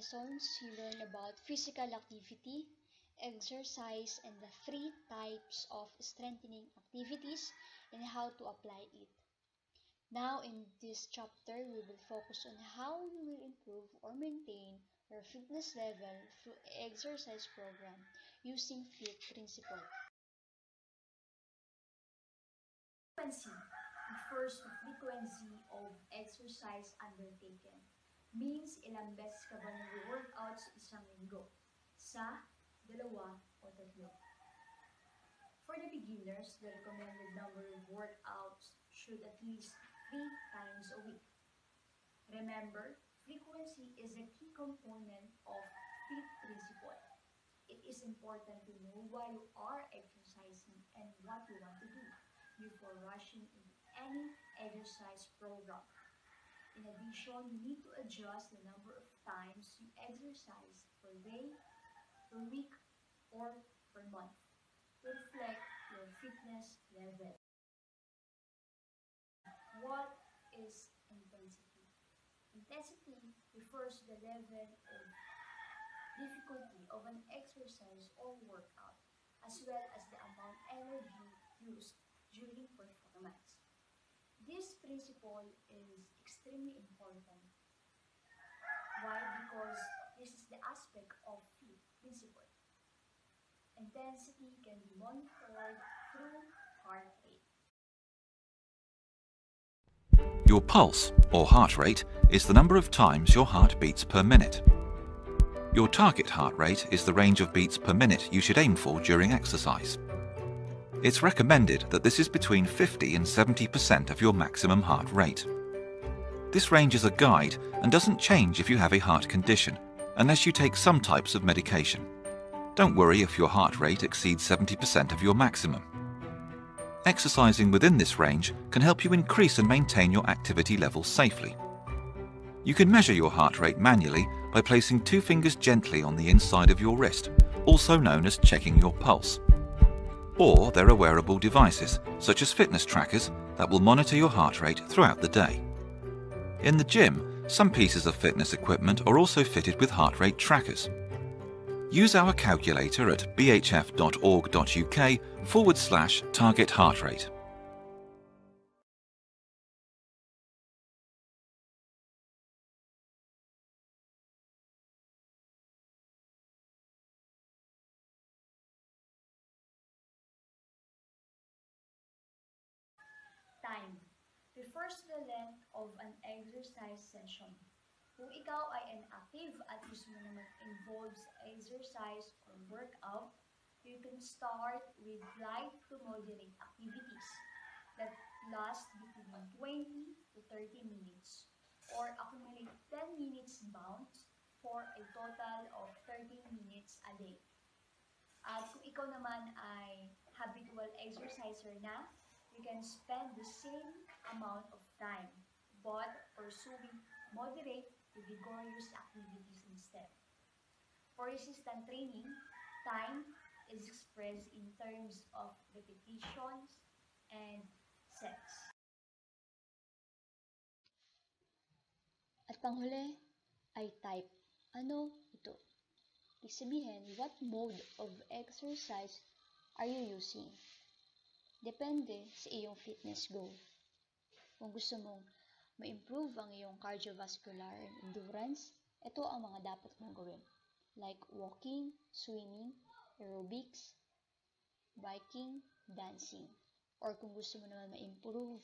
lessons, learn about physical activity, exercise, and the three types of strengthening activities and how to apply it. Now, in this chapter, we will focus on how you will improve or maintain your fitness level through exercise program using FITT principle. Frequency the first frequency of exercise undertaken. Means ilang beses ka ba nag-workout sa isang linggo? Sa, dalawa, o tatlo. For the beginners, the recommended number of workouts should at least three times a week. Remember, frequency is a key component of FITT principle. It is important to know why you are exercising and what you want to do before rushing into any exercise program. In addition, you need to adjust the number of times you exercise per day, per week, or per month to reflect your fitness level. What is intensity? Intensity refers to the level of difficulty of an exercise or workout, as well as the amount of energy used during performance. This principle is extremely important. Why? Because this is the aspect of principle. Intensity can be monitored through heart rate. Your pulse, or heart rate, is the number of times your heart beats per minute. Your target heart rate is the range of beats per minute you should aim for during exercise. It's recommended that this is between 50 and 70% of your maximum heart rate. This range is a guide and doesn't change if you have a heart condition, unless you take some types of medication. Don't worry if your heart rate exceeds 70% of your maximum. Exercising within this range can help you increase and maintain your activity levels safely. You can measure your heart rate manually by placing two fingers gently on the inside of your wrist, also known as checking your pulse. Or there are wearable devices, such as fitness trackers, that will monitor your heart rate throughout the day. In the gym, some pieces of fitness equipment are also fitted with heart rate trackers. Use our calculator at bhf.org.uk forward slash target heart rate. Time refers to the length of an exercise session. Kung ikaw ay inactive at gusto mo naman involves exercise or workout, you can start with light to moderate activities that last between 20 to 30 minutes or accumulate 10 minutes bounce for a total of 30 minutes a day. At kung ikaw naman ay habitual exerciser na, you can spend the same amount of time but pursuing moderate to vigorous activities instead. For resistance training, time is expressed in terms of repetitions and sets. At panghuli ay type. Ano ito? Ibig what mode of exercise are you using? Depende sa iyong fitness goal. Kung gusto mong ma-improve ang iyong cardiovascular endurance, ito ang mga dapat mong gawin. Like walking, swimming, aerobics, biking, dancing. Or kung gusto mo naman ma-improve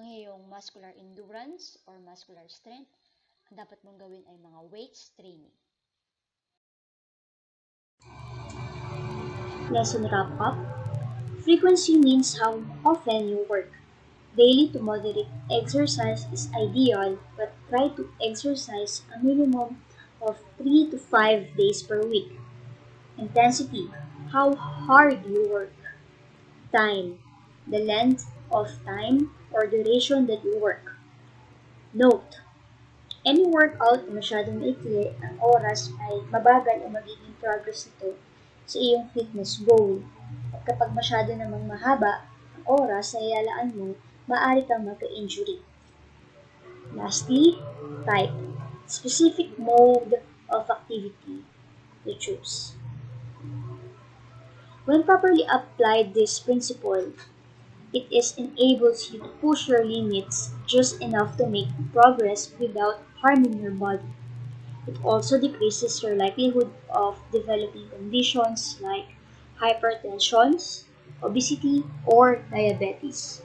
ang iyong muscular endurance or muscular strength, ang dapat mong gawin ay mga weights training. Lesson wrap up. Frequency means how often you work. Daily to moderate exercise is ideal, but try to exercise a minimum of 3 to 5 days per week. Intensity, how hard you work. Time, the length of time or duration that you work. Note, any workout na masyadong maikli ang oras ay mabagal ang magiging progress nito sa iyong fitness goal. Kapag masyado namang mahaba ang oras na ilalaan mo, maaari kang magka-injury. Lastly, type. Specific mode of activity to choose. When properly applied this principle, it is enables you to push your limits just enough to make progress without harming your body. It also decreases your likelihood of developing conditions like hypertension, obesity, or diabetes.